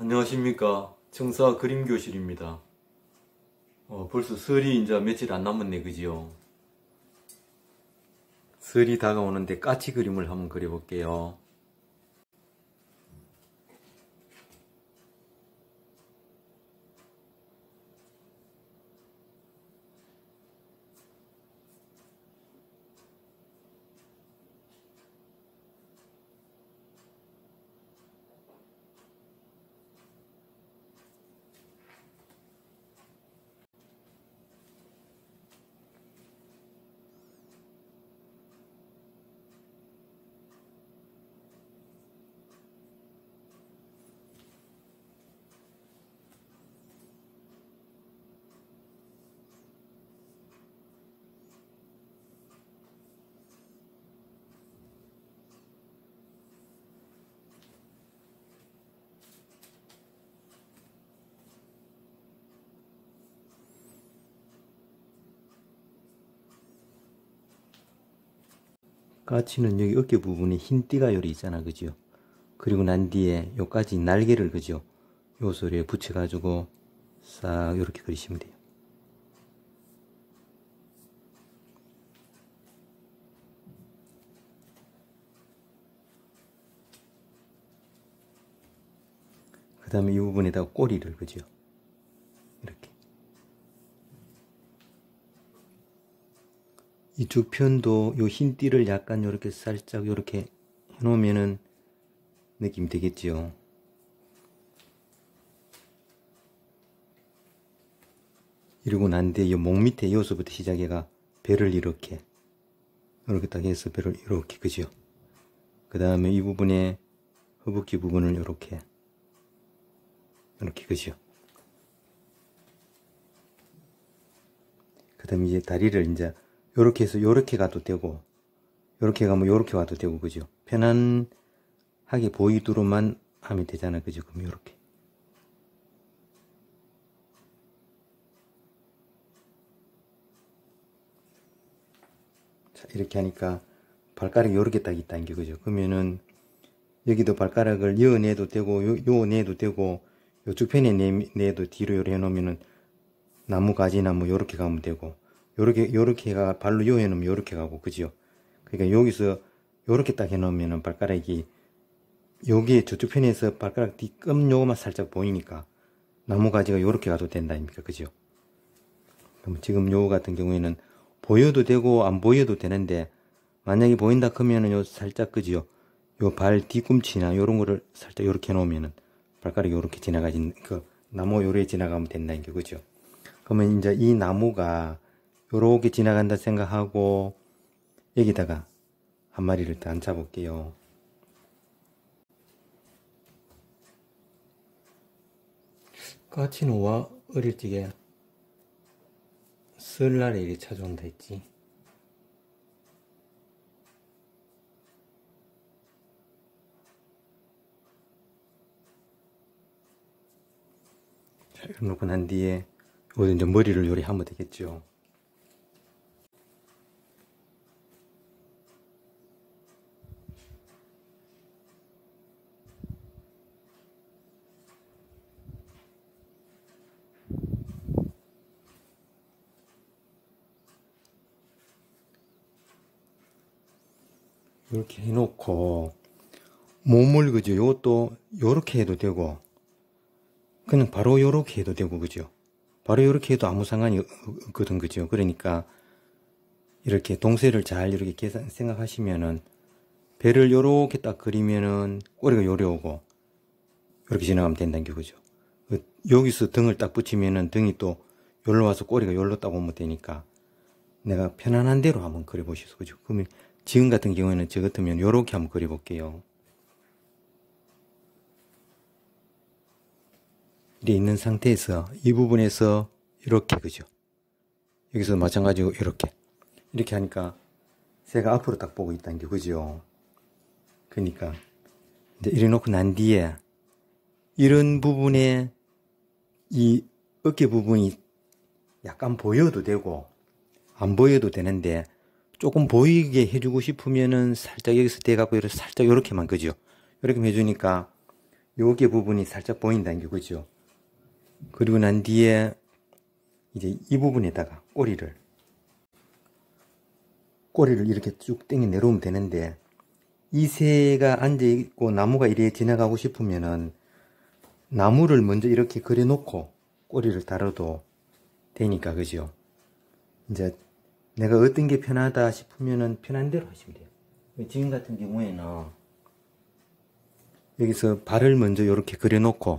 안녕하십니까. 청사 그림교실입니다. 어, 벌써 설이 이제 며칠 안 남았네 그지요? 설이 다가오는데 까치 그림을 한번 그려볼게요 까치는 여기 어깨 부분에 흰 띠가 요리 있잖아 그죠? 그리고 난 뒤에 요까지 날개를 그죠? 요 소리에 붙여 가지고 싹 이렇게 그리시면 돼요. 그 다음에 이 부분에다가 꼬리를 그죠 이렇게 이쪽 편도 요 흰 띠를 약간 요렇게 살짝 요렇게 해놓으면은 느낌 되겠죠 이러고 난 뒤에 목 밑에 여기서부터 시작해가 배를 이렇게 이렇게 딱 해서 배를 이렇게 그죠? 그 다음에 이 부분에 허벅지 부분을 이렇게 이렇게 그죠? 그 다음에 이제 다리를 이제 요렇게 해서 요렇게 가도 되고 요렇게 가면 요렇게 와도 되고 그죠? 편안하게 보이도록만 하면 되잖아 그죠? 그럼 요렇게. 자 이렇게 하니까 발가락이 요렇게 딱 있다는 게 그죠? 그러면은 여기도 발가락을 여내도 되고 요, 요 내도 되고 요쪽 편에 내, 내도 뒤로 요래 해놓으면은 나무 가지나무 요렇게 가면 되고 요렇게 요렇게 가 발로 요 해 놓으면 요렇게 가고 그죠? 그러니까 여기서 요렇게 딱 해놓으면은 발가락이 여기에 저쪽 편에서 발가락 뒤끔 요거만 살짝 보이니까 나무 가지가 요렇게 가도 된다니까? 그죠? 그럼 지금 요 같은 경우에는 보여도 되고 안 보여도 되는데 만약에 보인다 그러면은 요 살짝 그죠? 요발 뒤꿈치나 요런 거를 살짝 요렇게 놓으면은 발가락이 요렇게 지나가진 그 나무 요래 지나가면 된다는 게 그죠? 그러면 이제 이 나무가 요렇게 지나간다 생각하고 여기다가 한 마리를 더 앉혀 볼게요 까치노와 어릴 적에 설날에 이리 찾아온다 했지 자, 이렇게 놓고 난 뒤에 이제 머리를 요리하면 되겠죠. 이렇게 해놓고 몸을 그죠 요것도 요렇게 해도 되고 그냥 바로 요렇게 해도 되고 그죠? 바로 요렇게 해도 아무 상관이 없거든 그죠? 그러니까 이렇게 동세를 잘 이렇게 계산 생각하시면은 배를 요렇게 딱 그리면은 꼬리가 요래 오고 이렇게 지나가면 된다는 게 그죠? 여기서 등을 딱 붙이면은 등이 또 여기로 와서 꼬리가 여기로 딱 오면 되니까 내가 편안한 대로 한번 그려 보시소 그죠? 그러면 지금 같은 경우에는 저 같으면 요렇게 한번 그려 볼게요. 이렇게 있는 상태에서 이 부분에서 이렇게 그죠? 여기서 마찬가지로 이렇게. 이렇게 하니까 새가 앞으로 딱 보고 있다는 게 그죠? 그러니까 이제 이래 놓고 난 뒤에 이런 부분에 이 어깨 부분이 약간 보여도 되고 안 보여도 되는데 조금 보이게 해주고 싶으면은 살짝 여기서 대갖고 이렇게 살짝 이렇게만 그죠 이렇게 해주니까 요게 부분이 살짝 보인다는 게 그죠? 그리고 난 뒤에 이제 이 부분에다가 꼬리를 꼬리를 이렇게 쭉 당겨 내려오면 되는데 이 새가 앉아 있고 나무가 이래 지나가고 싶으면은 나무를 먼저 이렇게 그려 놓고 꼬리를 달아도 되니까 그죠? 이제 내가 어떤 게 편하다 싶으면은 편한 대로 하시면 돼요. 지금 같은 경우에는 여기서 발을 먼저 이렇게 그려 놓고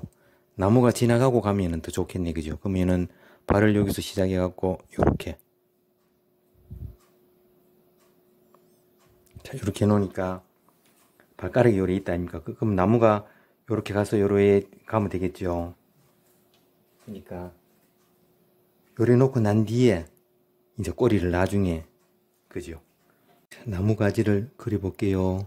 나무가 지나가고 가면은 더 좋겠네 그죠? 그러면은 발을 여기서 시작해 갖고 이렇게 자 이렇게 놓으니까 발가락이 요래 있다 아닙니까? 그- 그럼 나무가 요렇게 가서 요래 가면 되겠죠. 그러니까 요래 놓고 난 뒤에 이제 꼬리를 나중에 그죠? 자, 나무 가지를 그려 볼게요.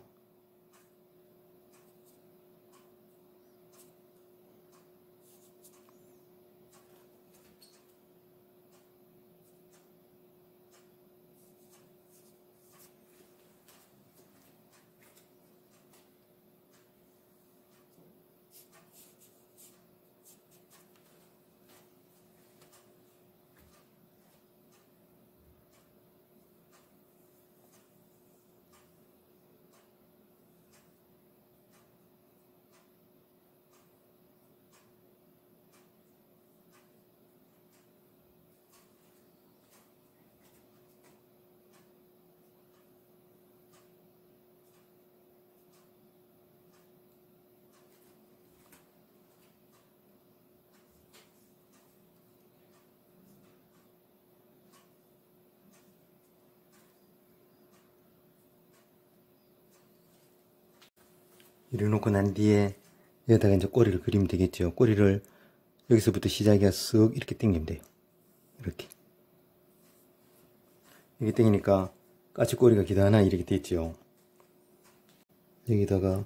이래 놓고 난 뒤에 여기다가 이제 꼬리를 그리면 되겠죠. 꼬리를 여기서부터 시작해서 쓱 이렇게 당기면 돼요. 이렇게. 이렇게 당기니까 까치꼬리가 기다나 이렇게 됐죠. 여기다가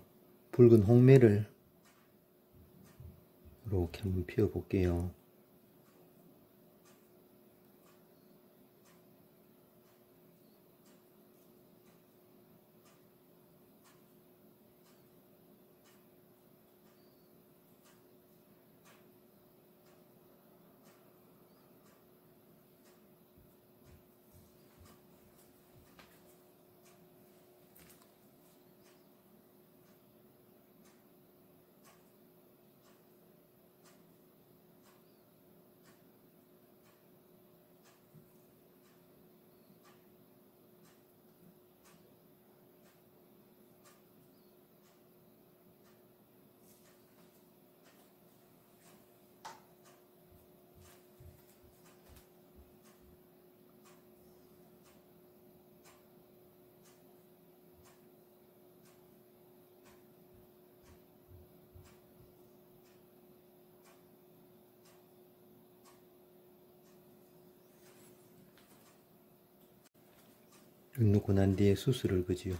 붉은 홍매를 이렇게 한번 피워 볼게요. 놓고 난 뒤에 수술을 그지요.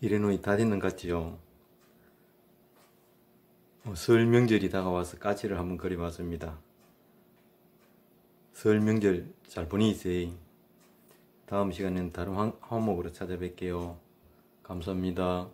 이래놓이 다 됐는 것 같지요? 어, 설 명절이 다가와서 까치를 한번 그려봤습니다. 설 명절 잘 보내세요. 다음 시간에는 다른 황- 화목으로 찾아뵐게요. 감사합니다.